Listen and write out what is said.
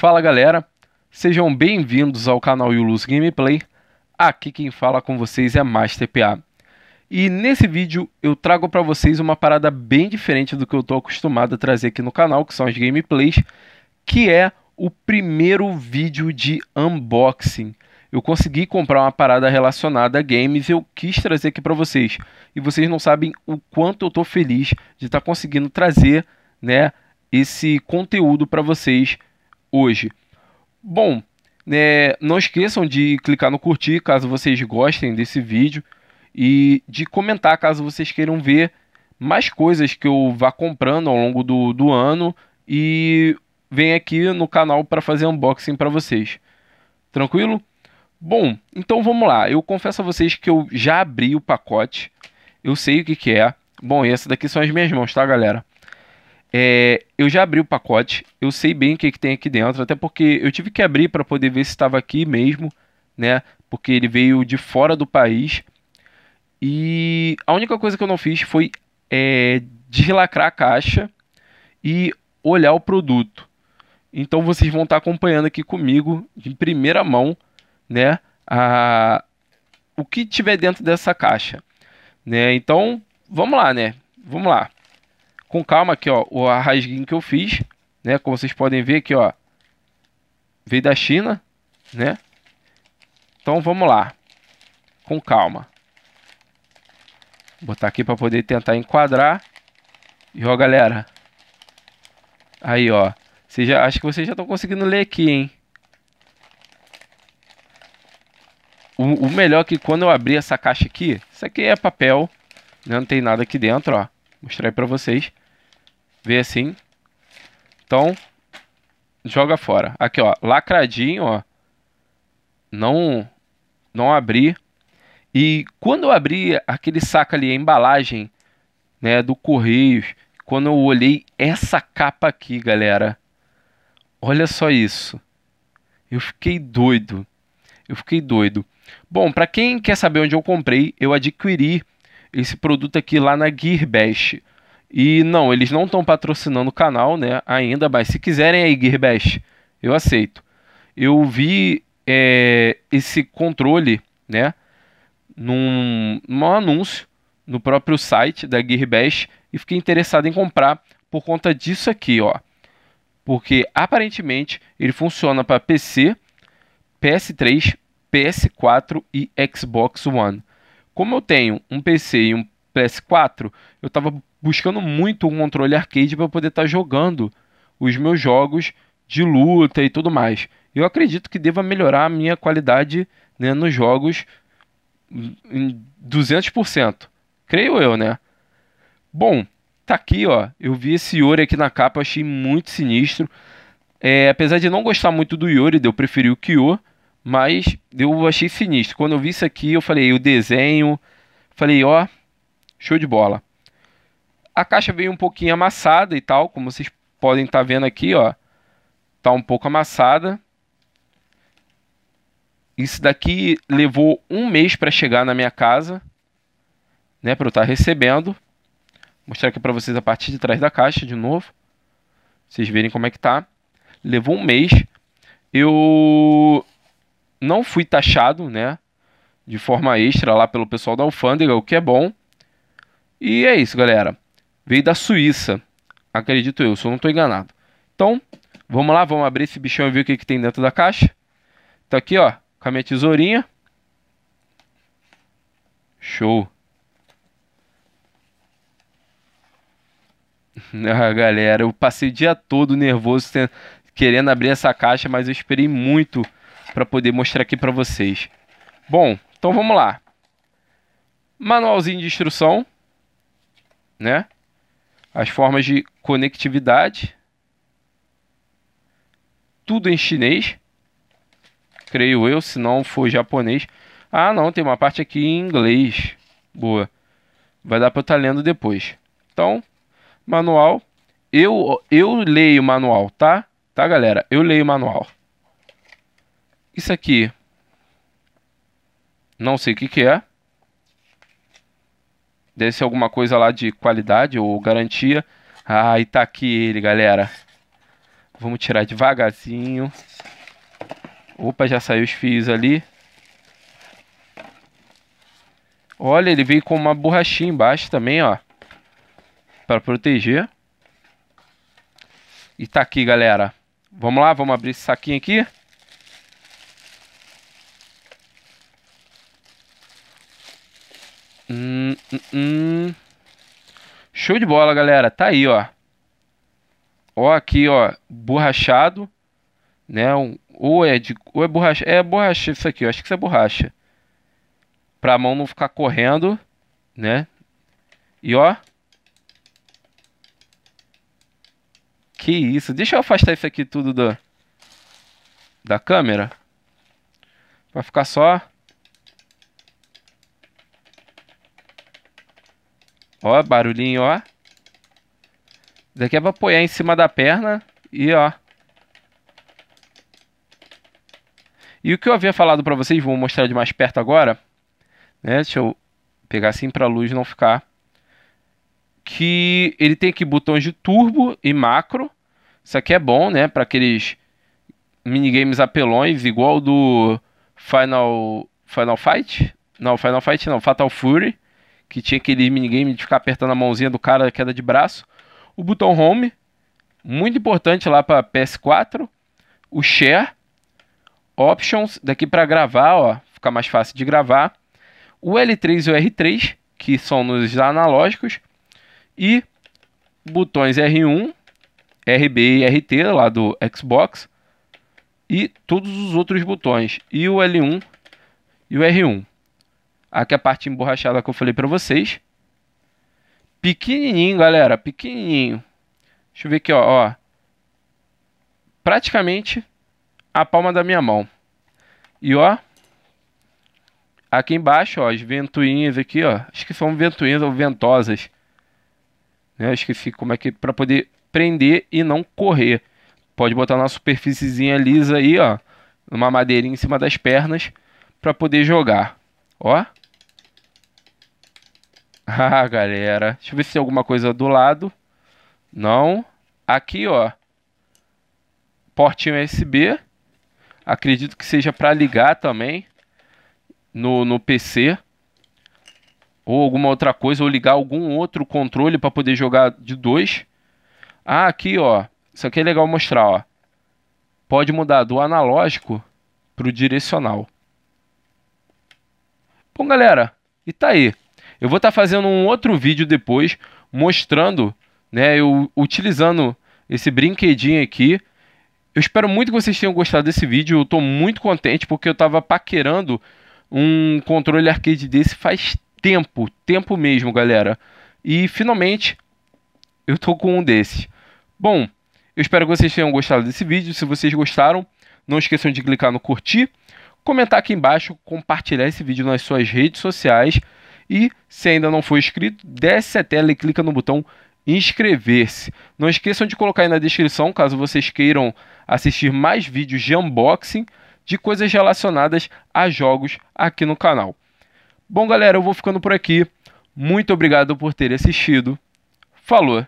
Fala galera, sejam bem-vindos ao canal Yulus Gameplay. Aqui quem fala com vocês é MasterPA. E nesse vídeo eu trago para vocês uma parada bem diferente do que eu estou acostumado a trazer aqui no canal, que são as gameplays, que é o primeiro vídeo de unboxing. Eu consegui comprar uma parada relacionada a games e eu quis trazer aqui para vocês. E vocês não sabem o quanto eu estou feliz de estar tá conseguindo trazer, né, esse conteúdo para vocês hoje. Bom, né, não esqueçam de clicar no curtir caso vocês gostem desse vídeo e de comentar caso vocês queiram ver mais coisas que eu vá comprando ao longo do, do ano e venho aqui no canal para fazer unboxing para vocês. Tranquilo? Bom, então vamos lá. Eu confesso a vocês que eu já abri o pacote. Eu sei o que, que é. Bom, e essa daqui são as minhas mãos, tá, galera? É, eu já abri o pacote, eu sei bem o que, que tem aqui dentro, até porque eu tive que abrir para poder ver se estava aqui mesmo, né? Porque ele veio de fora do país. E a única coisa que eu não fiz foi é, deslacrar a caixa e olhar o produto. Então vocês vão estar acompanhando aqui comigo, em primeira mão, né? A, o que tiver dentro dessa caixa. Né? Então, vamos lá, né? Vamos lá com calma aqui, ó, o rasguinho que eu fiz, né? Como vocês podem ver aqui, ó, veio da China, né? Então vamos lá, com calma. Vou botar aqui para poder tentar enquadrar. E ó, galera. Aí, ó. Você já, acho que vocês já estão conseguindo ler aqui, hein? O, melhor é que quando eu abrir essa caixa aqui, isso aqui é papel, né? não tem nada aqui dentro, ó. Mostrar aí para vocês. Vê assim. Então, joga fora. Aqui, ó, lacradinho, ó. Não, não abri. E quando eu abri aquele saco ali, a embalagem, né, do Correios, quando eu olhei essa capa aqui, galera, olha só isso. Eu fiquei doido. Eu fiquei doido. Bom, para quem quer saber onde eu comprei, eu adquiri esse produto aqui lá na Gearbest. E não, eles não estão patrocinando o canal, né, ainda, mas se quiserem aí, Gearbest, eu aceito. Eu vi é, esse controle, né, num, num anúncio no próprio site da Gearbest e fiquei interessado em comprar por conta disso aqui, ó. Porque aparentemente ele funciona para PC, PS3, PS4 e Xbox One. Como eu tenho um PC e um PS4, eu estava buscando muito um controle arcade para poder estar tá jogando os meus jogos de luta e tudo mais. Eu acredito que deva melhorar a minha qualidade né, nos jogos em 200%. Creio eu, né? Bom, tá aqui, ó. Eu vi esse Yori aqui na capa, achei muito sinistro. É, apesar de não gostar muito do Yori, eu preferi o Kyo, mas eu achei sinistro. Quando eu vi isso aqui, eu falei, o desenho, falei, ó, show de bola. A caixa veio um pouquinho amassada e tal, como vocês podem estar tá vendo aqui, ó. Tá um pouco amassada. Isso daqui levou um mês para chegar na minha casa, né, para eu estar tá recebendo. Vou mostrar aqui para vocês a parte de trás da caixa de novo. Vocês verem como é que tá. Levou um mês. Eu não fui taxado, né, de forma extra lá pelo pessoal da alfândega, o que é bom. E é isso, galera. Veio da Suíça, acredito eu, se eu não estou enganado. Então, vamos lá, vamos abrir esse bichão e ver o que, que tem dentro da caixa. Tá aqui, ó, com a minha tesourinha. Show. Ah, galera, eu passei o dia todo nervoso querendo abrir essa caixa, mas eu esperei muito para poder mostrar aqui para vocês. Bom, então vamos lá. Manualzinho de instrução, né? as formas de conectividade, tudo em chinês, creio eu, se não for japonês. Ah, não, tem uma parte aqui em inglês. Boa. Vai dar para eu estar tá lendo depois. Então, manual. Eu, eu leio o manual, tá? Tá, galera? Eu leio o manual. Isso aqui. Não sei o que, que é. Deve ser alguma coisa lá de qualidade ou garantia. Ah, tá aqui ele, galera. Vamos tirar devagarzinho. Opa, já saiu os fios ali. Olha, ele veio com uma borrachinha embaixo também, ó. Para proteger. E tá aqui, galera. Vamos lá, vamos abrir esse saquinho aqui. Hum. Show de bola, galera. Tá aí, ó. Ó, aqui, ó, borrachado, né? Um, ou é de, ou é borracha, é borracha isso aqui, acho que isso é borracha. Pra mão não ficar correndo, né? E ó. Que isso? Deixa eu afastar isso aqui tudo da da câmera. Vai ficar só Ó, barulhinho, ó. Isso aqui é pra apoiar em cima da perna e ó. E o que eu havia falado pra vocês, vou mostrar de mais perto agora. Né? Deixa eu pegar assim pra luz não ficar. Que ele tem aqui botões de turbo e macro. Isso aqui é bom, né? Pra aqueles minigames apelões, igual do Final, Final Fight. Não, Final Fight não, Fatal Fury. Que tinha aquele minigame de ficar apertando a mãozinha do cara, queda de braço. O botão Home, muito importante lá para PS4, o Share, Options, daqui para gravar, ó, fica mais fácil de gravar, o L3 e o R3, que são nos analógicos, e botões R1, RB e RT lá do Xbox, e todos os outros botões, e o L1 e o R1. Aqui é a parte emborrachada que eu falei para vocês. Pequenininho, galera, pequenininho. Deixa eu ver aqui, ó, ó. Praticamente a palma da minha mão. E ó, aqui embaixo, ó, as ventoinhas aqui, ó. Acho que são ventoinhas ou ventosas. Né? Esqueci como é que para poder prender e não correr. Pode botar uma superfíciezinha lisa aí, ó, uma madeirinha em cima das pernas para poder jogar. Ó. Ah, galera. Deixa eu ver se tem alguma coisa do lado. Não. Aqui, ó. Portinho USB. Acredito que seja para ligar também no, no PC. Ou alguma outra coisa. Ou ligar algum outro controle para poder jogar de dois. Ah, aqui, ó. Isso aqui é legal mostrar, ó. Pode mudar do analógico para o direcional. Bom, galera. E tá aí. Eu vou estar tá fazendo um outro vídeo depois mostrando, né, eu utilizando esse brinquedinho aqui. Eu espero muito que vocês tenham gostado desse vídeo. Eu estou muito contente porque eu estava paquerando um controle arcade desse faz tempo, tempo mesmo, galera. E finalmente eu tô com um desses. Bom, eu espero que vocês tenham gostado desse vídeo. Se vocês gostaram, não esqueçam de clicar no curtir, comentar aqui embaixo, compartilhar esse vídeo nas suas redes sociais e se ainda não for inscrito, desce a tela e clica no botão inscrever-se. Não esqueçam de colocar aí na descrição, caso vocês queiram assistir mais vídeos de unboxing de coisas relacionadas a jogos aqui no canal. Bom, galera, eu vou ficando por aqui. Muito obrigado por ter assistido. Falou!